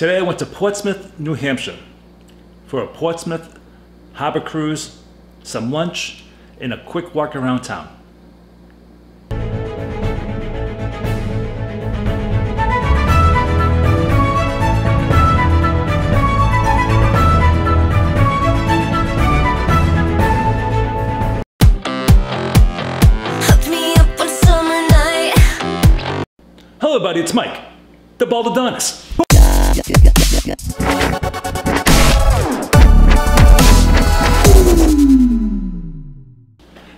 Today I went to Portsmouth, New Hampshire for a Portsmouth harbor cruise, some lunch, and a quick walk around town. Hello, buddy, it's Mike, the Bald Adonis. Hey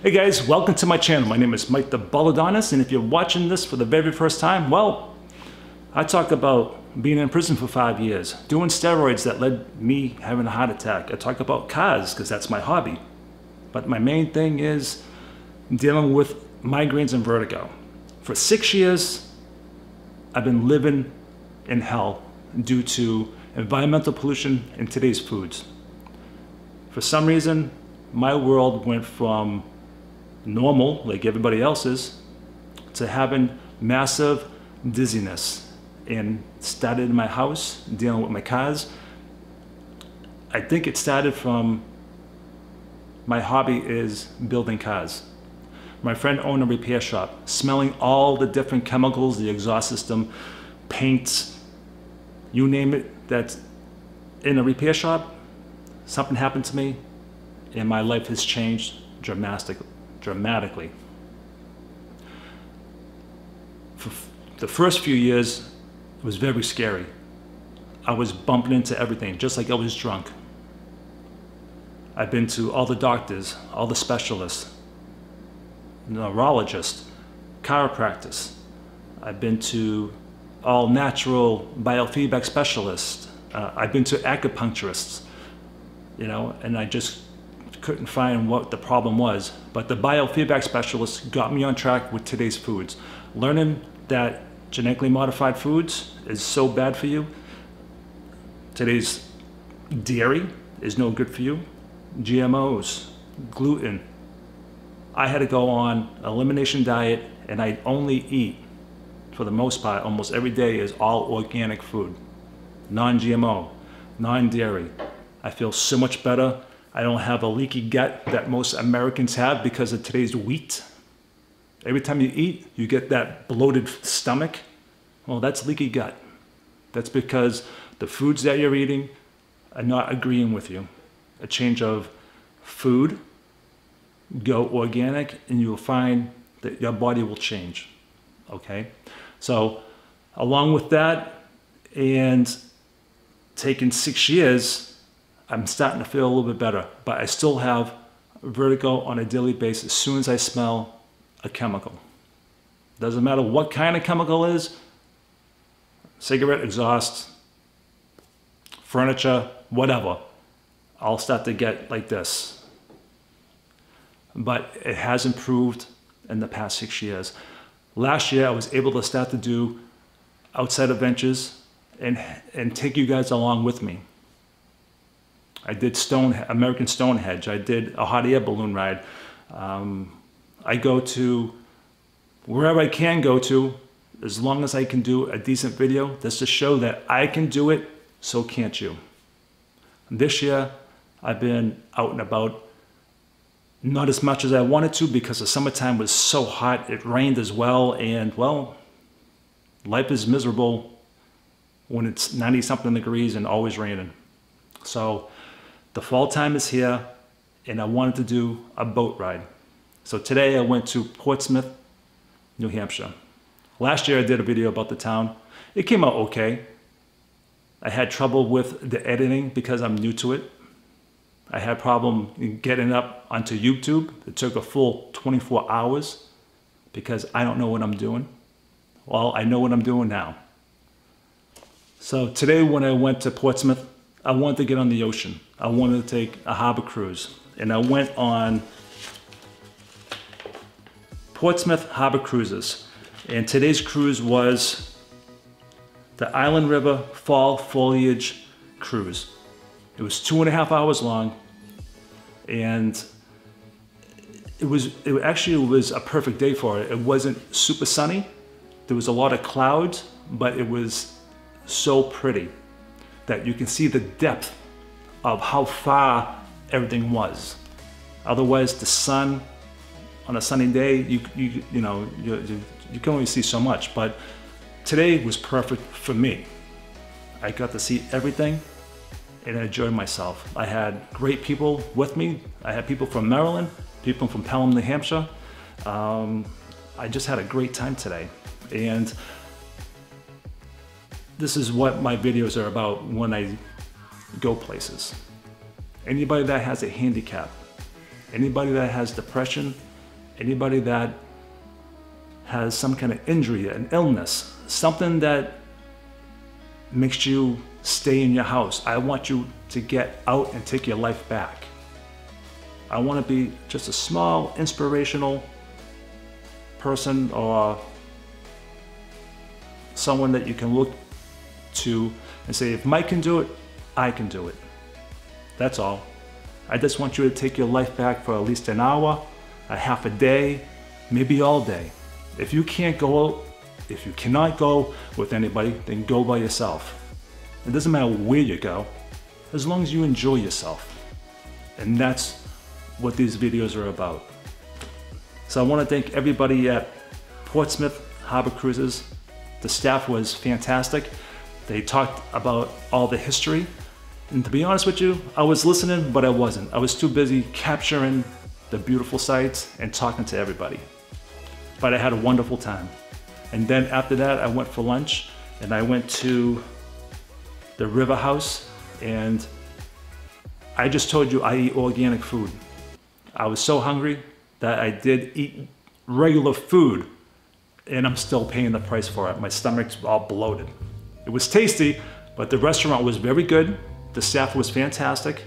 guys, welcome to my channel. My name is Mike the Bald Adonis, and if you're watching this for the very first time, well, I talk about being in prison for five years, doing steroids that led me having a heart attack. I talk about cars because that's my hobby. But my main thing is dealing with migraines and vertigo. For six years, I've been living in hell due to environmental pollution and today's foods. For some reason, my world went from normal, like everybody else's, to having massive dizziness and started in my house dealing with my cars. I think it started from my hobby is building cars. My friend owned a repair shop, smelling all the different chemicals, the exhaust system, paints, you name it, that's in a repair shop. Something happened to me and my life has changed dramatically dramatically. For the first few years, it was very scary. I was bumping into everything, just like I was drunk. I've been to all the doctors, all the specialists, neurologists, chiropractors. I've been to all natural biofeedback specialists. Uh, I've been to acupuncturists, you know, and I just couldn't find what the problem was. But the biofeedback specialist got me on track with today's foods. Learning that genetically modified foods is so bad for you. Today's dairy is no good for you. GMOs, gluten. I had to go on elimination diet and I only eat, for the most part, almost every day is all organic food. Non-GMO, non-dairy. I feel so much better. I don't have a leaky gut that most Americans have because of today's wheat. Every time you eat, you get that bloated stomach. Well, that's leaky gut. That's because the foods that you're eating are not agreeing with you. A change of food, go organic, and you will find that your body will change. Okay? So, along with that, and taking six years I'm starting to feel a little bit better, but I still have vertigo on a daily basis as soon as I smell a chemical. Doesn't matter what kind of chemical is, cigarette exhaust, furniture, whatever, I'll start to get like this. But it has improved in the past six years. Last year, I was able to start to do outside adventures and, and take you guys along with me. I did Stone American Stonehenge. I did a hot air balloon ride. Um, I go to wherever I can go to, as long as I can do a decent video. That's to show that I can do it, so can't you. This year, I've been out and about, not as much as I wanted to because the summertime was so hot. It rained as well, and well, life is miserable when it's 90 something degrees and always raining. So the fall time is here and I wanted to do a boat ride. So today I went to Portsmouth, New Hampshire. Last year I did a video about the town. It came out okay. I had trouble with the editing because I'm new to it. I had problem getting up onto YouTube. It took a full 24 hours because I don't know what I'm doing. Well, I know what I'm doing now. So today when I went to Portsmouth, I wanted to get on the ocean. I wanted to take a harbor cruise. And I went on Portsmouth Harbor Cruises. And today's cruise was the Inland River Fall Foliage Cruise. It was two and a half hours long. And it was it actually was a perfect day for it. It wasn't super sunny. There was a lot of clouds, but it was so pretty. that you can see the depth of how far everything was. Otherwise, the sun on a sunny day, you you you know you, you, you can only see so much. But today was perfect for me. I got to see everything and enjoyed myself. I had great people with me. I had people from Maryland, people from Pelham, New Hampshire. Um, I just had a great time today. And this is what my videos are about when I go places. Anybody that has a handicap, anybody that has depression, anybody that has some kind of injury, an illness, something that makes you stay in your house. I want you to get out and take your life back. I want to be just a small, inspirational person or someone that you can look to and say, if Mike can do it, I can do it. That's all. I just want you to take your life back for at least an hour, a half a day, maybe all day. If you can't go, if you cannot go with anybody, then go by yourself. It doesn't matter where you go, as long as you enjoy yourself. And that's what these videos are about. So I want to thank everybody at Portsmouth Harbor Cruises. The staff was fantastic. They talked about all the history. And to be honest with you, I was listening, but I wasn't. I was too busy capturing the beautiful sights and talking to everybody. But I had a wonderful time. And then after that, I went for lunch and I went to the River House and I just told you I eat organic food. I was so hungry that I did eat regular food and I'm still paying the price for it. My stomach's all bloated. It was tasty, but the restaurant was very good. The staff was fantastic.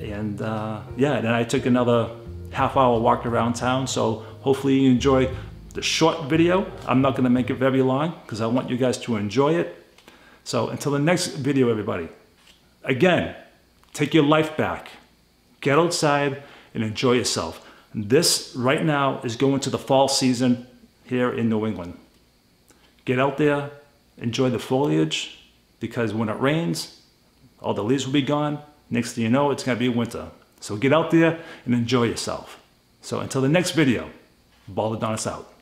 And uh, yeah, then I took another half hour walk around town. So hopefully you enjoy the short video. I'm not gonna make it very long because I want you guys to enjoy it. So until the next video, everybody, again, take your life back. Get outside and enjoy yourself. This right now is going to the fall season here in New England. Get out there, enjoy the foliage, because when it rains, all the leaves will be gone. Next thing you know, it's gonna be winter. So get out there and enjoy yourself. So until the next video, Bald Adonis out.